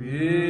别。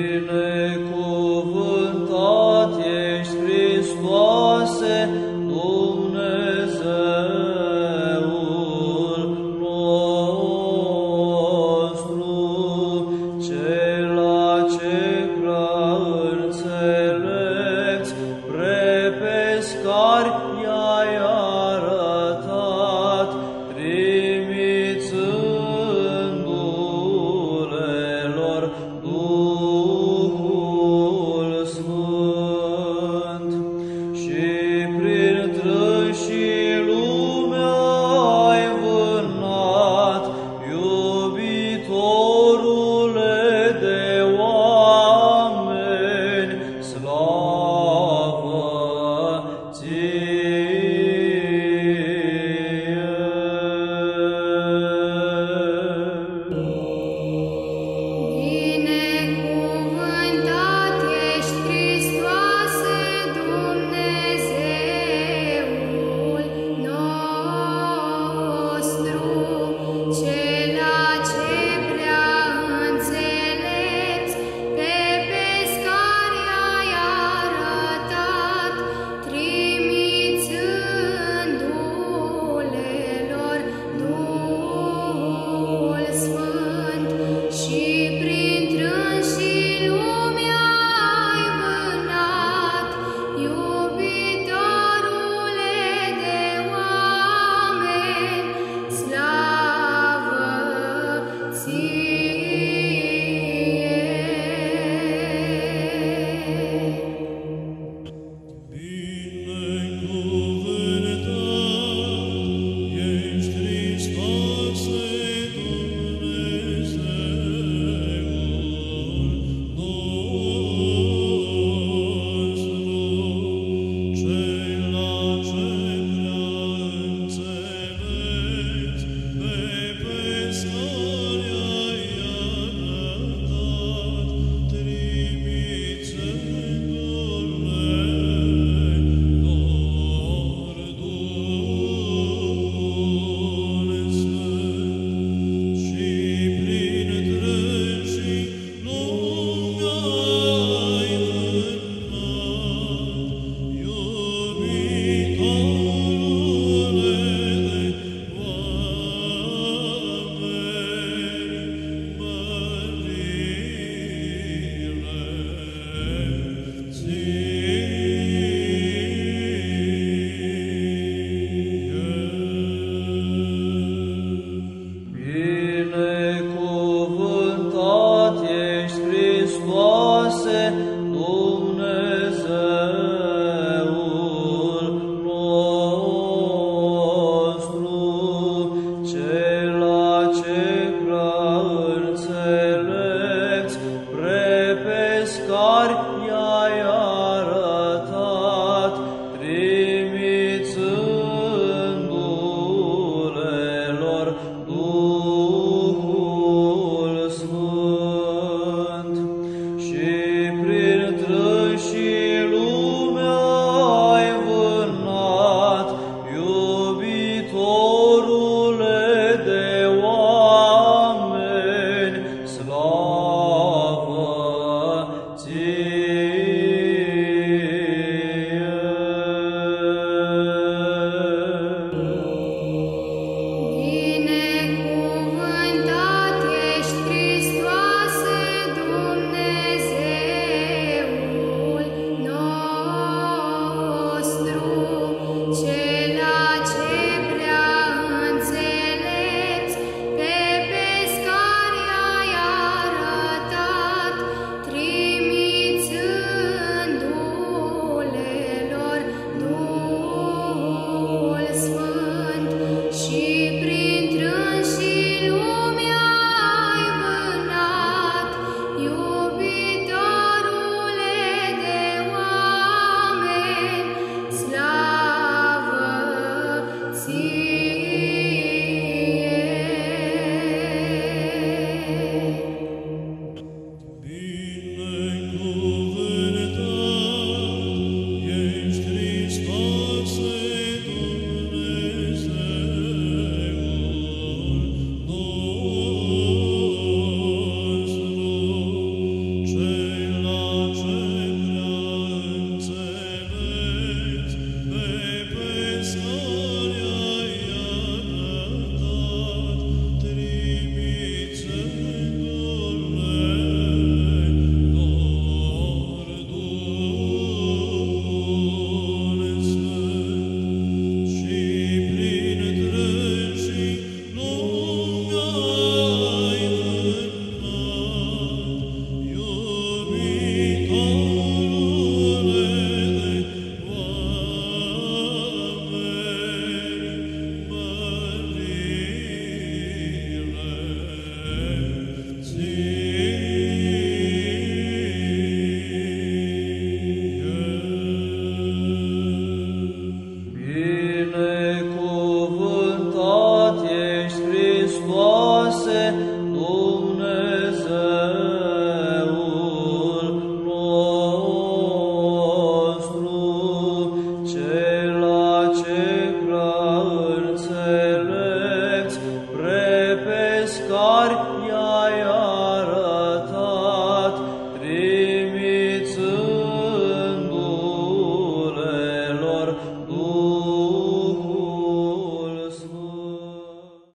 Lord.